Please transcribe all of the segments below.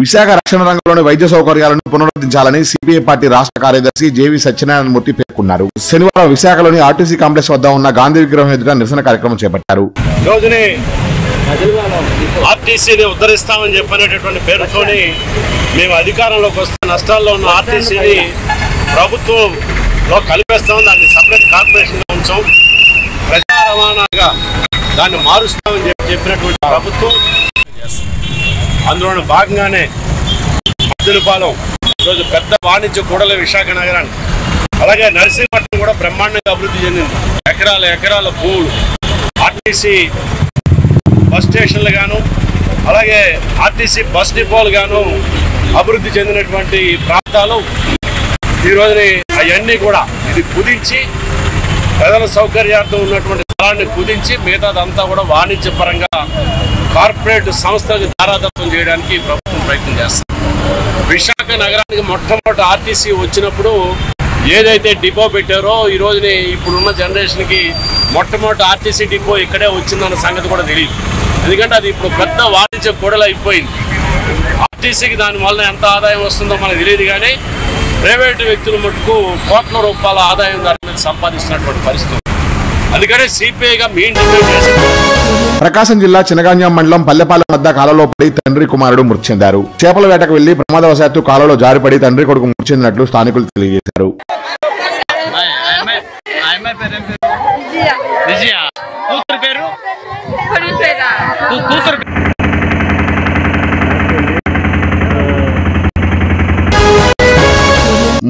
విశాఖ రక్షణ రంగంలోని వైద్య సౌకర్యాలను పునరుద్ధరించాలని సిపిఐ పార్టీ రాష్ట్ర కార్యదర్శి జేవి సత్యనారాయణమూర్తి పేర్కొన్నారు. శనివారం విశాఖలోని ఆర్టీసీ కాంప్లెక్స్ వద్ద ఉన్న గాంధీ విగ్రహం ఎదుట నిరసన కార్యక్రమం చేపట్టారు. ఆర్టీసీని ఉద్ధరిస్తామని చెప్పనేటటువంటి పేరుతోని మేము అధికారంలోకి వస్తే నష్టాల్లో ఉన్న ఆర్టీసీని ప్రభుత్వంలో కలిపేస్తాం దాన్ని సపరేట్ కార్పొరేషన్గా ఉంచాం. ప్రజా రవాణాగా దాన్ని మారుస్తామని చెప్పి చెప్పినటువంటి ప్రభుత్వం అందులో భాగంగానే మద్దులపాలెం ఈరోజు పెద్ద వాణిజ్య కూడల విశాఖ నగరాన్ని అలాగే నరసింహపట్నం కూడా బ్రహ్మాండంగా అభివృద్ధి చెందింది. ఎకరాల ఎకరాల భూములు ఆర్టీసీ బస్ స్టేషన్లు గాను అలాగే ఆర్టీసీ బస్ డిపోలు గాను అభివృద్ధి చెందినటువంటి ప్రాంతాలు. ఈ అవన్నీ కూడా ఇది కుదించి ప్రజల సౌకర్యార్థం ఉన్నటువంటి స్థలాన్ని కుదించి మిగతాదంతా కూడా వాణిజ్యపరంగా కార్పొరేట్ సంస్థలకు ధారాదత్తం చేయడానికి ప్రభుత్వం ప్రయత్నం చేస్తుంది. విశాఖ నగరానికి మొట్టమొదటి ఆర్టీసీ వచ్చినప్పుడు ఏదైతే డిపో పెట్టారో ఈ రోజుని ఇప్పుడున్న జనరేషన్కి మొట్టమొదటి ఆర్టీసీ డిపో ఇక్కడే వచ్చిందన్న సంగతి కూడా తెలియదు. ఎందుకంటే అది ఇప్పుడు పెద్ద వాణిజ్య కూడలు అయిపోయింది ఆర్టీసీకి దానివల్ల ఎంత ఆదాయం వస్తుందో మనకు తెలియదు కానీ ప్రైవేటు వ్యక్తులు మటుకు కోట్ల రూపాయల ఆదాయం దాని మీద సంపాదిస్తున్నటువంటి పరిస్థితి అందుకనే సిపిఐగా మీ ప్రకాశం జిల్లా చినగాంజాం మండలం పల్లెపాలెం వద్ద కాలలో పడి తండ్రి కుమారుడు మృతి చెందారు చేపల వేటకు వెళ్ళి ప్రమాదవశాత్తు కాలలో జారిపడి తండ్రి కొడుకు మృతి చెందినట్లు స్థానికులు తెలియజేశారు. కూతురు పేరు?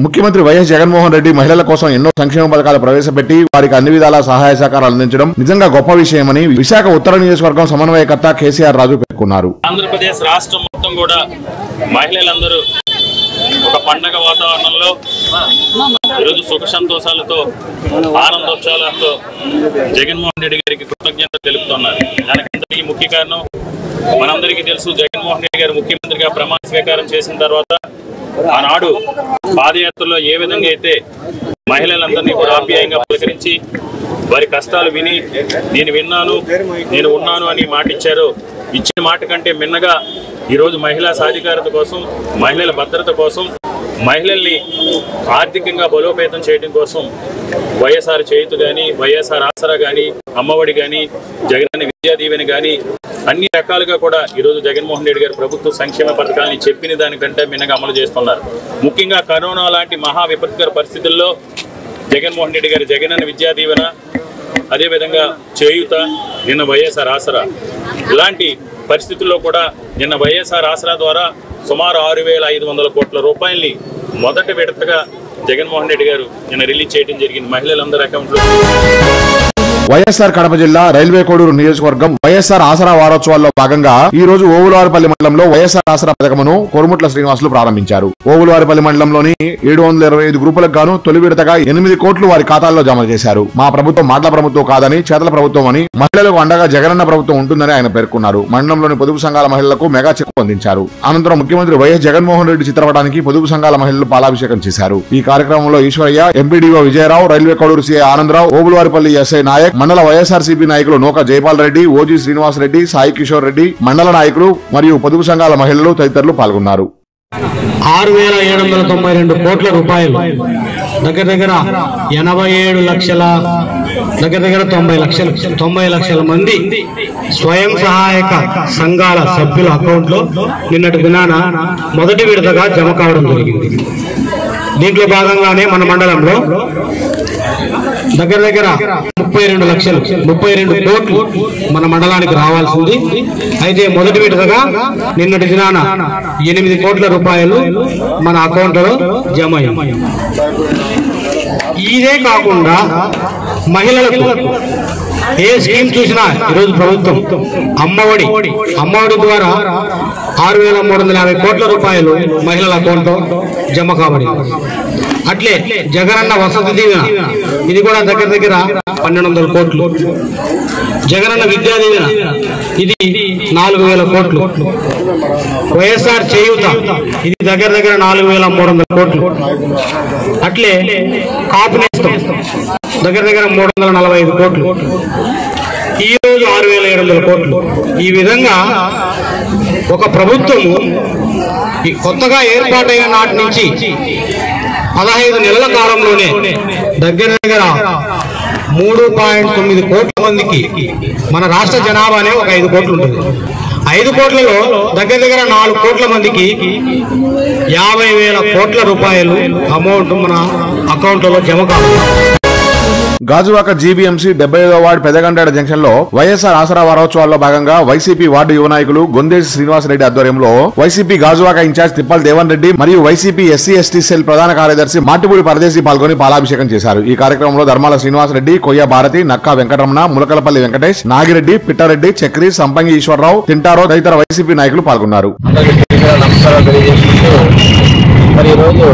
ముఖ్యమంత్రి వైఎస్ జగన్మోహన్ రెడ్డి మహిళల కోసం ఎన్నో సంక్షేమ పథకాలు ప్రవేశపెట్టి వారికి అన్ని విధాల సహాయ సహకారాలు అందించడం నిజంగా గొప్ప విషయమని విశాఖ ఉత్తర నియోజకవర్గం సమన్వయకర్త కేసీఆర్ రాజు పేర్కొన్నారు. ఆంధ్రప్రదేశ్ రాష్ట్రం మొత్తం కూడా మహిళలందరూ ఒక పండగ వాతావరణంలో ఈరోజు సుఖ సంతోషాలతో ఆనందోత్సవాలతో జగన్మోహన్ రెడ్డి గారికి కృతజ్ఞత తెలుపుతున్నారు. దానికంతటి ముఖ్య కారణం మనందరికీ తెలుసు జగన్మోహన్ రెడ్డి గారు ముఖ్యమంత్రిగా ప్రమాణ స్వీకారం చేసిన తర్వాత ఆనాడు పాదయాత్రలో ఏ విధంగా అయితే మహిళలందరినీ కూడా ఆప్యాయంగా పలకరించి వారి కష్టాలు విని నేను విన్నాను నేను ఉన్నాను అని మాట ఇచ్చారు ఇచ్చిన మాట కంటే మిన్నగా ఈరోజు మహిళా సాధికారత కోసం మహిళల భద్రత కోసం మహిళల్ని ఆర్థికంగా బలోపేతం చేయడం కోసం వైఎస్ఆర్ చేయుతు కానీ వైఎస్ఆర్ ఆసరా కానీ అమ్మఒడి కానీ జగనన్న విద్యా దీవెన కానీ అన్ని రకాలుగా కూడా ఈరోజు జగన్మోహన్ రెడ్డి గారు ప్రభుత్వ సంక్షేమ పథకాలని చెప్పిన దానికంటే మిన్నగా అమలు చేస్తున్నారు. ముఖ్యంగా కరోనా లాంటి మహా విపత్కర పరిస్థితుల్లో జగన్మోహన్ రెడ్డి గారి జగనన్న విద్యా దీవెన అదేవిధంగా చేయుత నిన్న వైఎస్ఆర్ ఆసరా. ఇలాంటి పరిస్థితుల్లో కూడా నిన్న వైఎస్ఆర్ ఆసరా ద్వారా సుమారు ఆరు వేల ఐదు వందల కోట్ల రూపాయల్ని మొదటి విడతగా జగన్మోహన్ రెడ్డి గారు నిన్న రిలీజ్ చేయడం జరిగింది మహిళలందరి అకౌంట్లో. వైఎస్ఆర్ కడప జిల్లా రైల్వే కోడూరు నియోజకవర్గం వైఎస్ఆర్ ఆసరా వారోత్సవాల్లో భాగంగా ఈ రోజు ఓవులవారిపల్లి మండలంలో వైఎస్ఆర్ ఆసరా పథకమును కొరుముట్ల శ్రీనివాసులు ప్రారంభించారు. ఓవులవారిపల్లి మండలంలోని ఏడు వందల ఇరవై ఐదు గ్రూపులకు గాను తొలి విడతగా ఎనిమిది కోట్లు వారి ఖాతాల్లో జమ చేశారు. మా ప్రభుత్వం మాటల ప్రభుత్వం కాదని చేతల ప్రభుత్వం అని మహిళలకు అండగా జగనన్న ప్రభుత్వం ఉంటుందని ఆయన పేర్కొన్నారు. మండలంలోని పొదుపు సంఘాల మహిళలకు మెగా చెక్ అందించారు. అనంతరం ముఖ్యమంత్రి వైఎస్ జగన్మోహన్ రెడ్డి చిత్రపటానికి పొదుపు సంఘాల మహిళలు పాలాభిషేకం చేశారు. ఈ కార్యక్రమంలో Eswaraiah MPDO Vijayarao Railway Koduru CI Anandarao Obulavaripalli SI Nayak మండల వైఎస్ఆర్సీపీ నాయకులు నూక జైపాల్ రెడ్డి ఓజీ శ్రీనివాస్ రెడ్డి సాయి కిషోర్ రెడ్డి మండల నాయకులు మరియు పొదుపు సంఘాల మహిళలు తదితరులు పాల్గొన్నారు. ఆరు వేల ఏడు వందల తొంభై రెండు కోట్ల రూపాయలు. దగ్గర దగ్గర ఎనభై ఏడు లక్షల దగ్గర దగ్గర తొంభై లక్షలు తొంభై లక్షల మంది స్వయం సహాయక సంఘాల సభ్యుల అకౌంట్లో నిన్నటి దినాన మొదటి విడతగా జమ కావడం జరిగింది. దీంట్లో భాగంగానే మన మండలంలో దగ్గర దగ్గర ముప్పై రెండు లక్షలు ముప్పై రెండు కోట్లు మన మండలానికి రావాల్సింది. అయితే మొదటి విడతగా నిన్నటి దినాన ఎనిమిది కోట్ల రూపాయలు మన అకౌంట్లో జమ అయ్యాయి. ఇదే కాకుండా మహిళలకు ఏ స్కీమ్ చూసినా ఈరోజు ప్రభుత్వం అమ్మఒడి అమ్మఒడి ద్వారా ఆరు వేల మూడు వందల యాభై కోట్ల రూపాయలు మహిళల అకౌంట్లో జమ కాబడి అట్లే జగనన్న వసతి దీవెన ఇది కూడా దగ్గర దగ్గర పన్నెండు వందల కోట్లు. జగనన్న విద్యా దీవెన ఇది నాలుగు వేల కోట్లు. వైఎస్ఆర్ చేయూత ఇది దగ్గర దగ్గర నాలుగు వేల మూడు వందల కోట్లు. అట్లే కాపు నేస్తం దగ్గర దగ్గర మూడు వందల నలభై ఐదు కోట్లు. ఈ రోజు ఆరు వేల ఏడు వందల కోట్లు. ఈ విధంగా ఒక ప్రభుత్వము ఈ కొత్తగా ఏర్పాటైన నాటి నుంచి పదహైదు నెలల కాలంలోనే దగ్గర దగ్గర మూడు పాయింట్ తొమ్మిది కోట్ల మందికి మన రాష్ట్ర జనాభానే ఒక ఐదు కోట్లు ఉంటుంది. ఐదు కోట్లలో దగ్గర దగ్గర నాలుగు కోట్ల మందికి యాభై వేల కోట్ల రూపాయలు అమౌంట్ మన అకౌంట్లలో జమ కావాలి. గాజువాక జీబీఎంసీ డెబ్బై ఐదో వార్డు పెదగండాడ జంక్షన్లో వైఎస్ఆర్ ఆసరా వారోత్సవాల్లో భాగంగా వైసీపీ వార్డు యువ నాయకులు గొందేసి శ్రీనివాసరెడ్డి ఆధ్వర్యంలో YCP Gajuwaka in charge Tippal Devan Reddy మరియు వైసీపీ ఎస్సీ ఎస్టీ సెల్ ప్రధాన కార్యదర్శి మాటిపూడి పరదేశి పాల్గొని పాలాభిషేకం చేశారు. ఈ కార్యక్రమంలో ధర్మాల శ్రీనివాసరెడ్డి కొయ్య భారతి నక్కా వెంకటరమణ ములకలపల్లి వెంకటేష్ నాగిరెడ్డి పిట్టారెడ్డి చక్రి సంపంగి ఈశ్వరరావు తింటారో తదితర వైసీపీ నాయకులు పాల్గొన్నారు. మరి ఈరోజు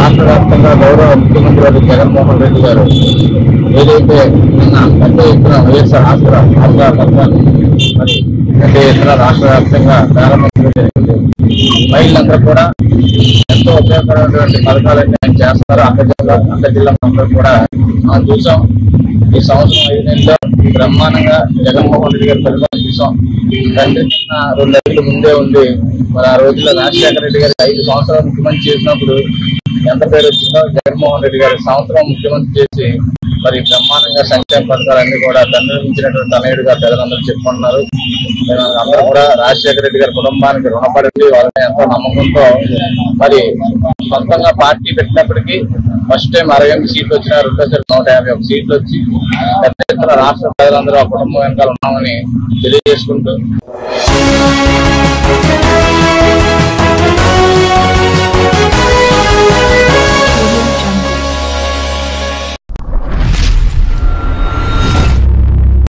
రాష్ట్ర వ్యాప్తంగా గౌరవ ముఖ్యమంత్రి వారు జగన్మోహన్ రెడ్డి గారు ఏదైతే నిన్న పెద్ద ఎత్తున వైఎస్ఆర్ ఆసరా ఆసరా పథకాన్ని మరి పెద్ద ఎత్తున రాష్ట్ర వ్యాప్తంగా ప్రారంభించడం జరిగింది. మహిళలందరూ కూడా ఎంతో ఉపయోగకరమైనటువంటి పథకాలన్నీ ఆయన చేస్తున్నారు. అంతర్జిల్లా జిల్లా జిల్లా అందరూ కూడా మనం చూసాం. ఈ సంవత్సరం ఐదు నెలల్లో బ్రహ్మాండంగా జగన్మోహన్ రెడ్డి గారి పరిపాలన చూసాం. తండ్రి కన్నా రెండు ఐదు ముందే ఉంది మరి ఆ రోజుల్లో రాజశేఖర రెడ్డి గారి ఐదు సంవత్సరాలు ముఖ్యమంత్రి చేసినప్పుడు ఎంత పేరు వచ్చిందో జగన్మోహన్ రెడ్డి గారి సంవత్సరం ముఖ్యమంత్రి చేసి మరి బ్రహ్మాండంగా సంక్షేమ పథకాలన్నీ కూడా తండ్రిచ్చినటువంటి తనయుడుగా ప్రజలందరూ చెప్పుకుంటున్నారు. అందరూ కూడా రాజశేఖర రెడ్డి గారి కుటుంబానికి రుణపడి వాళ్ళని ఎంతో నమ్మకంతో మరి సొంతంగా పార్టీ పెట్టినప్పటికీ ఫస్ట్ టైం అరవై ఎనిమిది సీట్లు వచ్చిన రెండోసారి నూట యాభై ఒక సీట్లు వచ్చి పెద్ద ఎత్తున రాష్ట్ర ప్రజలందరూ ఆ కుటుంబం వెనకాల ఉన్నామని తెలియజేసుకుంటూ